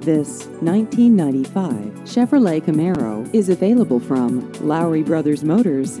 This 1995 Chevrolet Camaro is available from Lowry Brothers Motors.